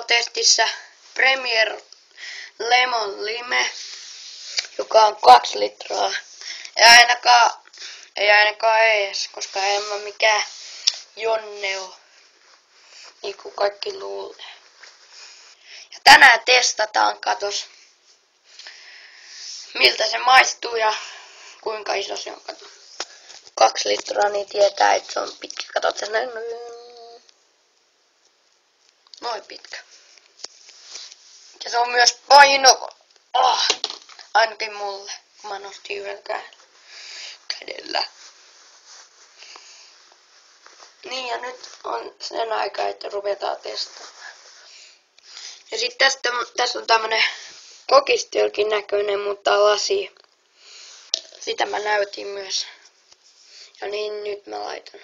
testissä Premier Lemon Lime, joka on kaksi litraa. Ei ainakaan, ei ainakaan ees, koska en mä mikään Jonne oo. Niin kuin kaikki luulee. Ja tänään testataan, katos, miltä se maistuu ja kuinka iso se on, kato. Kaksi litraa, niin tietää, että se on pitkä. Katsot sen näin. Noin pitkä. Ja se on myös painava. Oh, ainakin mulle, kun mä nostin yhden kädellä. Niin ja nyt on sen aika, että ruvetaan testaamaan. Ja sitten tästä, tässä on tämmönen kokistilkin näköinen, mutta lasi. Sitä mä näytin myös. Ja niin nyt mä laitan.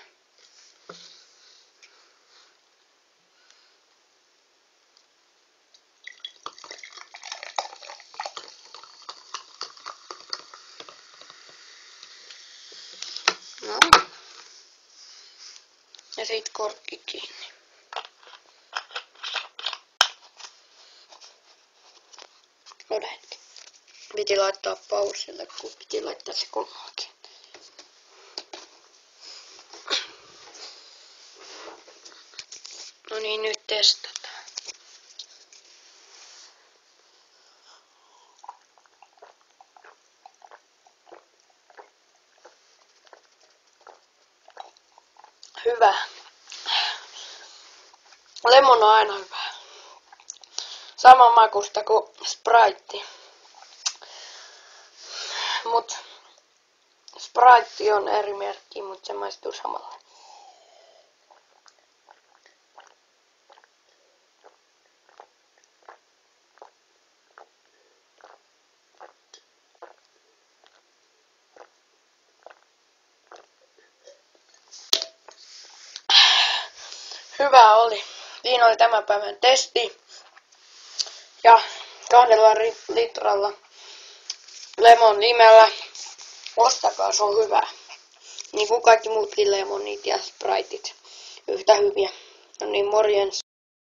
No. Ja sit korkki kiinni. Odota hetki. Piti laittaa pausille, kun piti laittaa se kunnollakin. No niin, nyt testataan. Hyvä. Lemon on aina hyvä. Sama makusta kuin Sprite. Mut Sprite on eri merkki, mutta se maistuu samalla. Hyvä oli. Siinä oli tämän päivän testi. Ja kahdella litralla lemon nimellä. Ostakaa, se on hyvä. Niin kuin kaikki muutkin lemonit ja spriteit. Yhtä hyviä. No niin, morjens.